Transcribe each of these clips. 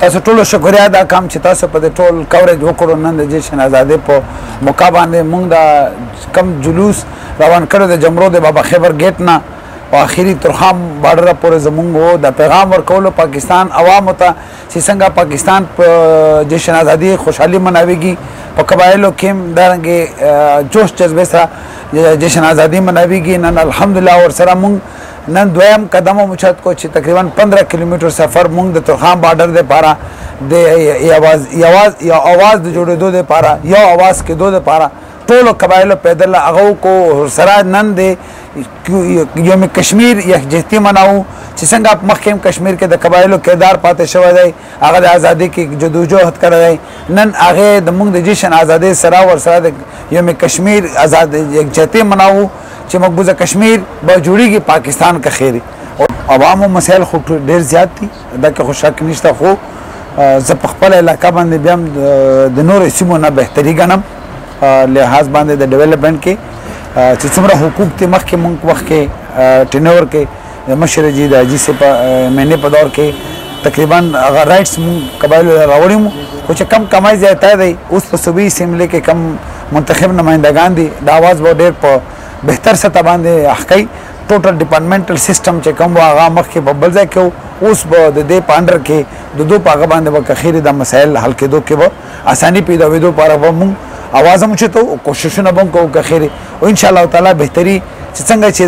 تاسو ټول شکریا ادا کوم چې تاسو په دې ټول کوریج وکړو نن د جشن آزادې په موقع باندې موږ دا کم جلوس روان کړو د جمرو د بابا خیبر گیټ نه او اخیری ترخام بارډر پورې زمونږ وو د پیغام ورکولو پاکستان عوام ته چې څنګه پاکستان په جشن آزادي خوشحالي مناويږي په قبایلو کې درنګ جوش جذبه سره جشن آزادي مناويږي نن الحمدلله ور سره مونږ نن دویم قدم هم اوچت کو چې تقریبا 15 کیلومتر سفر مونږ د ترخان بارډر د پاره د یواز یواز یا اواز د جوړېدو د پاره یا اواز کې دوه د پاره ټولو قبایلو پیدل هغه کو سره نن دی یوم کشمیر یک جهتی مناو چې څنګه مخکې کشمیر کې د قبایلو کردار پاتې شوی دی هغه د ازادي کې جدوجہد کړی دی نن هغه د موږ د جشن ازادي سره ور سره د یوم کشمیر آزاد یکجهتي مناو چې مقبوضه کشمیر به جوړیږي پاکستان کا خیری او عوامو مسایل خو ډیر زیات دي دا کې خو شک نشته خو زه په خپل علاقې باندې بیا د نور سیمو نه بهتري ګڼم لحاظ باندې د ډیولپمنٹ کې چې څومره حقوق ته مخکې مونږ وخت کې ټینور کې د مشر جی د حاجی صیب په ایم این ای په دور کې تقریبا هغه رائټس مون قبایلو له راوړی مو خو چې کم کمای ځای ته دی اوس په صوبې اسمبلی کې کم منتخب نمائندګان دي د اواز به ډیر په بهتر سطح باندې احکای ټوټل ډیپارټمنټل سیستم چې کوم هغه مخ کې په بل ځای کې اوس به د دې پاندر کې د دوه پاګه باندې به کخیر د مسائل حل کېدو کې به اسانی پیدا ویدو پاره به مون اواز هم چته او کوششونه به کوو که خیر او ان شاء الله تعالی بهتري چې څنګه چې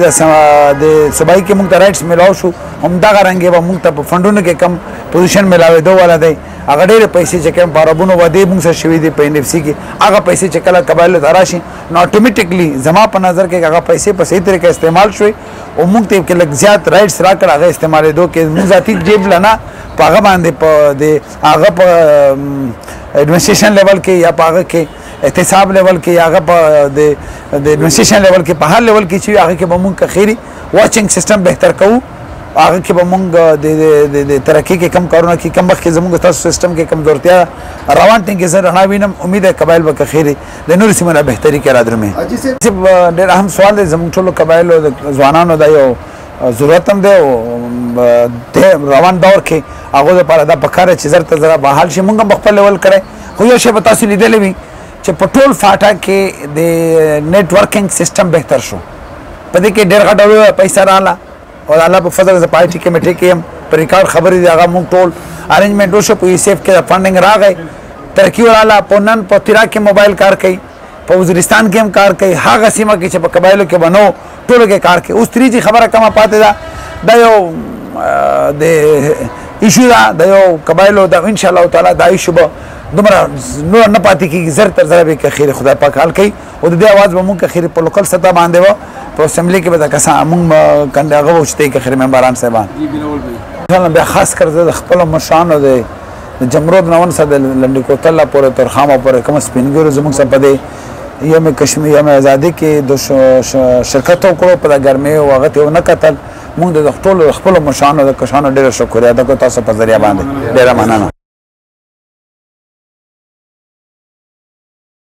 د صوبای کې مونږ ته رائټس ملاو شو هم دا رنګ به مونږ ته په فندونو کې کم پوزیشن ملاوي دوه ولا دی هغه ډېر پیسې چې کوم پاربونو ودی مونږ سره شوې دي په ان اف سي کې هغه پیسې چې کله قبایل ته راشي نو اتوماتیکلی زما په نظر کې هغه پیسې په صحیح طریقه استعمال شوي او مونږ ته کې لږ زیات رائټس راکړه هغه استعمالې دوه کې مونږ ذاتی جیب لنا په هغه باندې په هغه په ایډمنسټریشن لیول کې یا په هغه کې احتساب لیول کې یا هغه په د د ایډمنسټریشن لیول کې په هر لیول کې چې هغه کې به مونږ کخيري واچینګ سیستم بهتر کوو هغه کې به مونږ د د ترقی کې کم کارونه کې کم وخت کې زموږ تاسو سیستم کې کمزورتیا روان ټینګ کې زره نه وینم امید قبایل به کخيري د نور سیمه بهتري کې را درمه ډېر اهم سوال دی زموږ ټولو قبایلو ځوانانو دا یو ضرورت هم دی د روان دور کې هغه لپاره دا پکاره چې زر ته زر به حل شي مونږ خپل لیول کړي خو یو شی به تاسو لیدلې وي چې په ټول فاټا کې د نتورکینګ سیستم بهتر شو په دې کې ډېر غټه پیسې رااله او الله په فضل د پارټي کمیټې کې هم په ریکارډ خبرې دی هغه مونږ ټول ارنجمنټ وشو په یوسف کې فندینګ راغی ترکیب رااله په نن په تیرا کې موبایل کار کوي په وزیرستان کې هم کار کوي هغه سیمه کې چې په قبایلو کې بنو ټولو کې کار کوي اوس تری چې خبره کمه پاتې ده دا یو د ایشو دا د یو قبایلو د ان شاء الله تعالی دا ایشو به دومره نور نه پاتې کیږي زر تر زر به کې خیر خدای پاک حال کوي او د دې आवाज به مونږ خیر په لوکل سطح باندې و په اسمبلی کې به دا کسان مونږ کنده غوښته کې خیر ممبران صاحبان بیا خاص کر د خپل مشانو دی د جمرود نه ونسه د لنډي کوتل لا پورې تر خامه پورې کوم سپینګیرو زموږ سره په دې یوم کشمیر یوم ازادي کې د شرکت وکړو په ګرمۍ او هغه ته ونه کتل موږ د خپل خپل مشانو د کشانو ډېر شکر ادا کوو تاسو په ذریعہ باندې ډېر مننه